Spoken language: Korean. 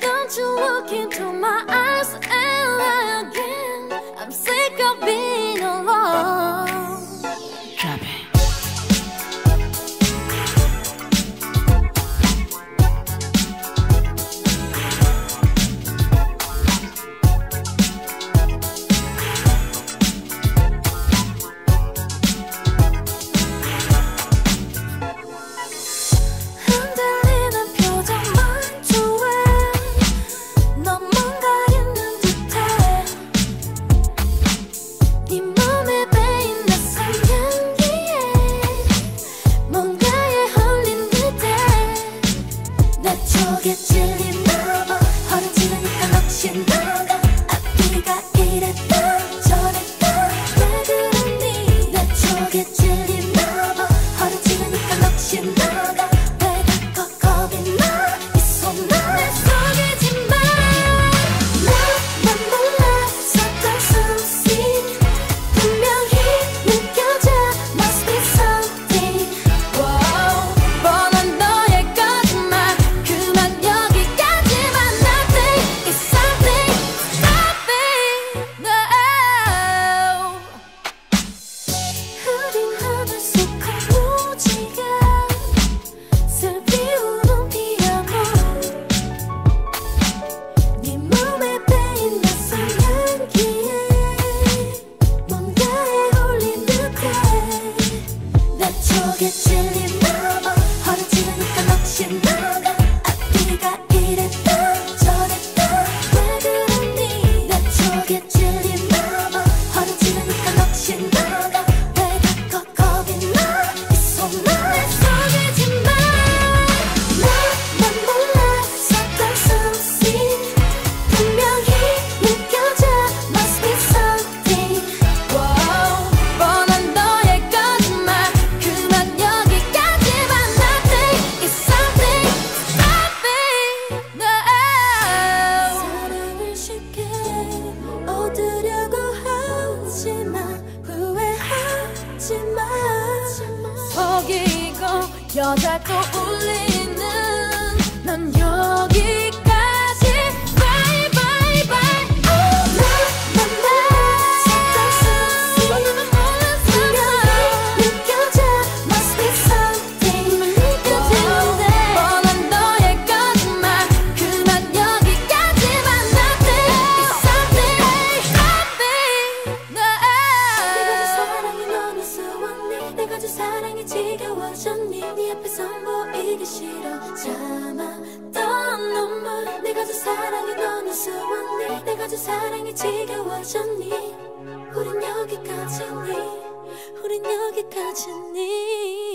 Don't you look into my eyes need it 속이고 여자 또 울리는 넌 여. 여전히 네 앞에서 보이기 싫어. 참았던 눈물 내가 준 사랑이 너는 수웠니? 내가 준 사랑이 지겨워졌니? 우린 여기까지니? 우린 여기까지니?